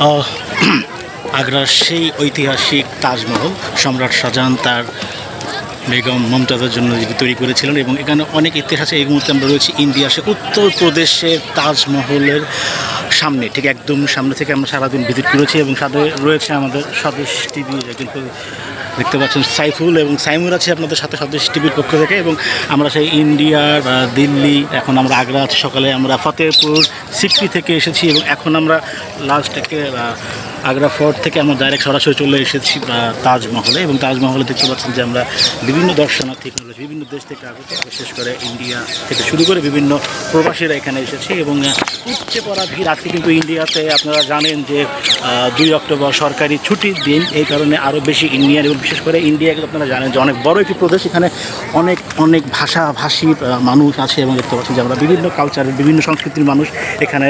আগ্রার সেই ঐতিহাসিক তাজমহল সম্রাট শাহজাহান তার বেগম মমতাজের জন্য যেটি তৈরি করেছিলেন এবং এখানে অনেক ইতিহাস আছে এই মুহূর্তে আমরা রয়েছি ইন্ডিয়াসে উত্তরপ্রদেশের তাজমহলের সামনে, ঠিক একদম সামনে থেকে আমরা সারাদিন ভিজিট করেছি এবং সাথে রয়েছে আমাদের স্বদেশ টিভি দেখতে পাচ্ছেন সাইফুল এবং সাইমুর আছে আপনাদের সাথে স্বদেশ টিভির পক্ষ থেকে এবং আমরা সেই ইন্ডিয়ার দিল্লি, এখন আমরা আগ্রা আছি সকালে, আমরা ফতেহপুর সিকরি থেকে এসেছি এবং এখন আমরা লাস্ট থেকে আগ্রা ফোর্ট থেকে আমরা ডাইরেক্ট সরাসরি চলে এসেছি তাজমহলে এবং তাজমহলে দেখতে পাচ্ছেন যে আমরা বিভিন্ন দর্শনার্থী বিভিন্ন দেশ থেকে আগত, বিশেষ করে ইন্ডিয়া থেকে শুরু করে বিভিন্ন প্রবাসীরা এখানে এসেছে এবং উপচে পড়া ভিড়। আজকে কিন্তু ইন্ডিয়াতে আপনারা জানেন যে দুই অক্টোবর সরকারি ছুটির দিন। এই কারণে আরও বেশি ইন্ডিয়ান এবং বিশেষ করে ইন্ডিয়াকে আপনারা জানেন যে অনেক বড় একটি প্রদেশ। এখানে অনেক অনেক ভাষাভাষীর মানুষ আছে এবং দেখতে পাচ্ছেন যে আমরা বিভিন্ন কালচারের বিভিন্ন সংস্কৃতির মানুষ এখানে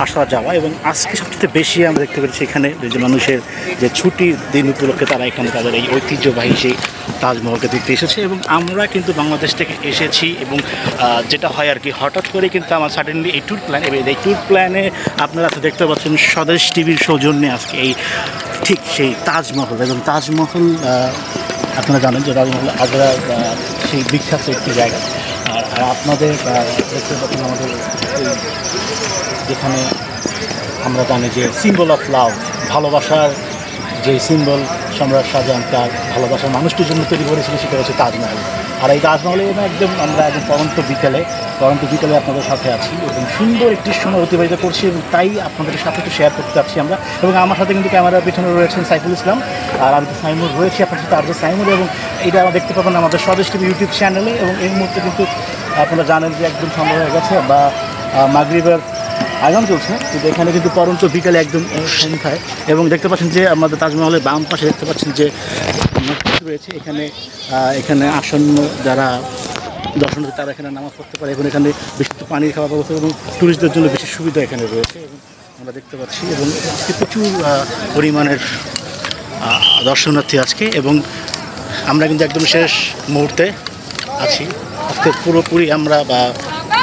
আসা যাওয়া এবং আজকে সবচেয়ে বেশি আমরা দেখতে পেরেছি এখানে যে মানুষের যে ছুটির দিন উপলক্ষে তারা এখানে তাদের এই ঐতিহ্যবাহী সেই তাজমহলকে দেখতে এসেছে এবং আমরা কিন্তু বাংলাদেশ থেকে এসেছি এবং যেটা হয় আর কি হঠাৎ করে কিন্তু আমার সাডেনলি এই ট্যুর প্ল্যান এবং এই ট্যুর প্ল্যানে আপনারা তো দেখতে পাচ্ছেন স্বদেশ টিভির সৌজন্যে আজকে এই ঠিক সেই তাজমহল এবং তাজমহল আপনারা জানেন যে তাজমহল আগ্রার আহ, সেই বিখ্যাত একটি জায়গা। আর আপনাদের দেখতে পাচ্ছেন আমাদের যেখানে আমরা জানি যে সিম্বল অফ লাভ ভালোবাসার যে সিম্বল সম্রাট শাহজাহান তার ভালোবাসার মানুষটির জন্য তৈরি করেছিল সেটা হচ্ছে তাজমহল। আর এই তাজমহলে একদম আমরা একদম পরন্ত বিকেলে পরন্ত বিকেলে আপনাদের সাথে আছি এবং সুন্দর একটি সময় অতিবাহিত করছি এবং তাই আপনাদের সাথে একটু শেয়ার করতে চাচ্ছি আমরা। এবং আমার সাথে কিন্তু ক্যামেরার পিছনে রয়েছেন সাইফুল ইসলাম আর আমি তো সাইমুর রয়েছি আপনার সাথে আর যে সাইমুর এবং এটা আমরা দেখতে পাবেন আমাদের স্বদেশ টিভি ইউটিউব চ্যানেলে এবং এই মুহূর্তে কিন্তু আপনারা জানেন যে একদম সম্ভব হয়ে গেছে বা মাগরিবের আগাম চলছে। কিন্তু এখানে কিন্তু পরন্ত বিকালে একদম সন্ধ্যায়। এবং দেখতে পাচ্ছেন যে আমাদের তাজমহলের বাম পাশে দেখতে পাচ্ছেন যে রয়েছে। এখানে এখানে আসন্ন যারা দর্শনার্থী তারা এখানে নামাজ পড়তে পারে। এবং এখানে বিশুদ্ধ পানির খাওয়ার ব্যবস্থা এবং ট্যুরিস্টদের জন্য বেশি সুবিধা এখানে রয়েছে এবং আমরা দেখতে পাচ্ছি। এবং প্রচুর পরিমাণের দর্শনার্থী আজকে এবং আমরা কিন্তু একদম শেষ মুহূর্তে আছি। আজকে পুরোপুরি আমরা বা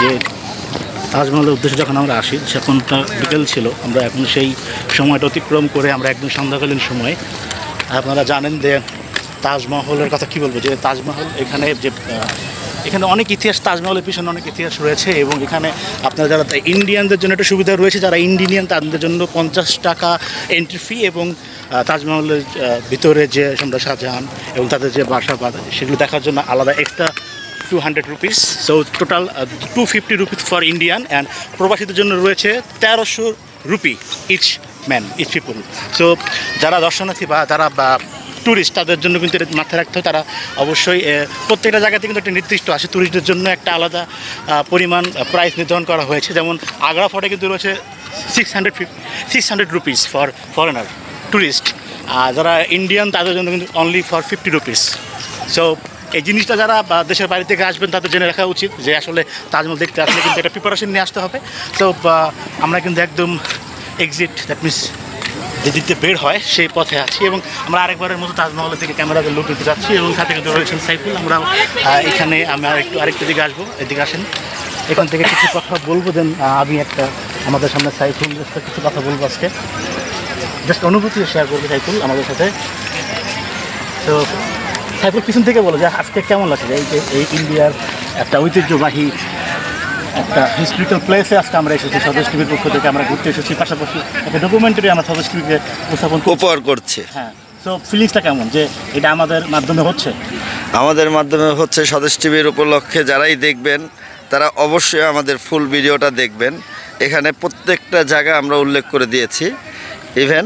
যে তাজমহলের উদ্দেশ্যে যখন আমরা আসি সেখানটা বিকেল ছিল, আমরা এখন সেই সময়টা অতিক্রম করে আমরা একদম সন্ধ্যাকালীন সময় আপনারা জানেন যে তাজমহলের কথা কি বলব? যে তাজমহল এখানে যে এখানে অনেক ইতিহাস, তাজমহলের পিছনে অনেক ইতিহাস রয়েছে এবং এখানে আপনারা যারা ইন্ডিয়ানদের জন্য একটা সুবিধা রয়েছে, যারা ইন্ডিয়ান তাদের জন্য পঞ্চাশ টাকা এন্ট্রি ফি এবং তাজমহলের ভিতরে যে সম্রাট শাহজাহান এবং তাদের যে বাসা সেগুলো দেখার জন্য আলাদা একটা 200 rupees. So total uh, 250 rupees for Indian and প্রবাসীদের জন্য রয়েছে 1300 rupee each man each people so যারা দর্শনার্থী বা যারা ট্যুরিস্ট তাদের জন্য কিন্তু এটা মাথায় রাখতে হয় তারা অবশ্যই প্রত্যেকটা জায়গাতে কিন্তু একটা নির্দিষ্ট আছে। ট্যুরিস্টদের জন্য একটা আলাদা পরিমাণ প্রাইস নির্ধারণ করা হয়েছে। যেমন আগ্রা ফোর্টে কিন্তু রয়েছে six hundred fifty six hundred rupees for foreigner tourist আর যারা ইন্ডিয়ান তাদের জন্য কিন্তু only for fifty rupees so এই জিনিসটা যারা দেশের বাইরে থেকে আসবেন, তাদের জেনে রাখা উচিত যে আসলে তাজমহল দেখতে আসলে কিন্তু একটা প্রিপারেশন নিয়ে আসতে হবে। তো আমরা কিন্তু একদম এক্সিট দ্যাট মিনস যে দিকতে বের হয়, সেই পথে আছি এবং আমরা আরেকবারের মতো তাজমহলের থেকে ক্যামেরাতে লুট দিতে যাচ্ছি এবং সাথে কিন্তু রয়েছেন সাইফুল। আমরা এখানে আমি আর একটু আরেকটু দিকে আসব, এদিকে আসেন। এখান থেকে কিছু কথা বলব দেন আমি একটা আমাদের সামনে সাইফুল কিছু কথা বলব আজকে। জাস্ট অনুভূতি শেয়ার করবে সাইফুল আমাদের সাথে। তো সাইফুল পিছন থেকে বলো যে আজকে কেমন লাগছে? এই যে এই ইন্ডিয়ার একটা ঐতিহ্যবাহী একটা হিস্ট্রিক্যাল প্লেসে আজকে আমরা এসেছি স্বদেশ টিভির পক্ষ থেকে আমরা ঘুরতে এসেছি। পাশাপাশি একটা ডকুমেন্টারি আমরা স্বদেশ টিভিকে উপস্থাপন করছি। উপহার করছে। হ্যাঁ তো ফিলিংসটা কেমন যে এটা আমাদের মাধ্যমে হচ্ছে? আমাদের মাধ্যমে হচ্ছে স্বদেশ টিভির উপলক্ষে যারাই দেখবেন তারা অবশ্যই আমাদের ফুল ভিডিওটা দেখবেন। এখানে প্রত্যেকটা জায়গা আমরা উল্লেখ করে দিয়েছি। ইভেন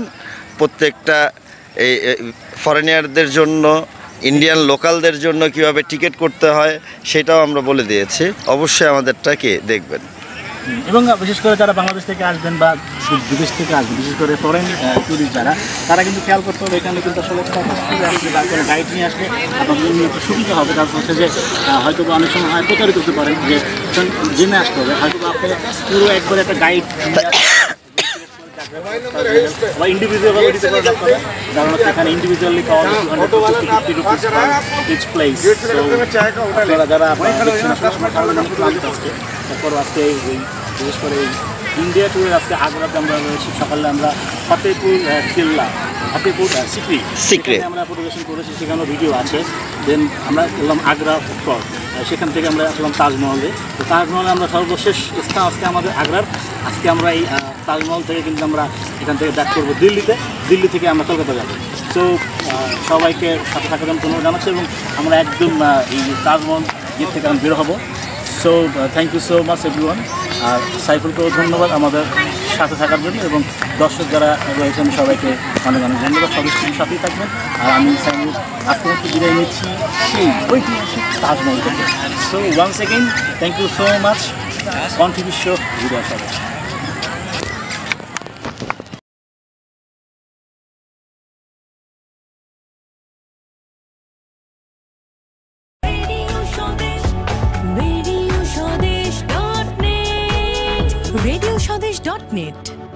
প্রত্যেকটা এই ফরেনিয়ারদের জন্য ইন্ডিয়ান লোকালদের জন্য কীভাবে টিকিট করতে হয়, সেটাও আমরা বলে দিয়েছি। অবশ্যই আমাদেরটাকে দেখবেন। এবং বিশেষ করে যারা বাংলাদেশ থেকে আসবেন বা বিদেশ থেকে আসবেন, বিশেষ করে ফরেন ট্যুরিস্ট যারা, তারা কিন্তু খেয়াল করতে হবে এখানে কিন্তু আসলে গাইড নিয়ে আপনাদের জন্য একটু সুবিধা হবে। তার হচ্ছে যে হয়তো অনেক সময় হয় প্রতারিত হতে পারেন যে জেনে আসতে হবে হয়তো আপনি পুরো একবার একটা গাইড বা ইন্ডিভিজুয়াল দিতে পারেন আপনারা কারণ এখানে ইন্ডিভিজুয়ালি পাওয়া ফিফটি রুপিস ইচ প্লেস আপনারা যারা আপনারা দেখছেন আসলে সবাই ভালো জানেন ক্লান্ত আজকে তারপর আজকে এই এই বিশেষ করে এই ইন্ডিয়া ট্যুরের আজকে আগ্রাতে আমরা রয়েছি। সকালে আমরা ফতেপুর কেল্লা ফতেপুর সিক্রি সিক্রি। আমরা পরিবেশন করেছি সেখানেও ভিডিও আছে। দেন আমরা করলাম আগ্রা ফোর্ট সেখান থেকে আমরা আসলাম তাজমহলে। তো তাজমহলে আমরা সর্বশেষ স্থান আজকে আমাদের আগ্রার। আজকে আমরা এই তাজমহল থেকে কিন্তু আমরা এখান থেকে ব্যাক করব দিল্লিতে। দিল্লি থেকে আমরা কলকাতা যাব। তো সবাইকে সাথে থাকার জন্য ধন্যবাদ জানাচ্ছি এবং আমরা একদম এই তাজমহল গেট থেকে আমি বের হব। So thank you so much everyone আর সাইফুলকেও ধন্যবাদ আমাদের সাথে থাকার জন্য এবং দর্শক যারা রয়েছেন, সবাইকে অনেক অনেক ধন্যবাদ। সবাই শুধু সাথেই থাকবেন। আর আমি সাইফুল, আজকে বিদায় নিচ্ছি সেই ঐতিহাসিক তাজমহল থেকে। So one second thank you so much contribution video সবাই রেডিও স্বদেশ